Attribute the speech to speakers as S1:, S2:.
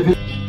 S1: If it